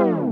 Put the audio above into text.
Bye.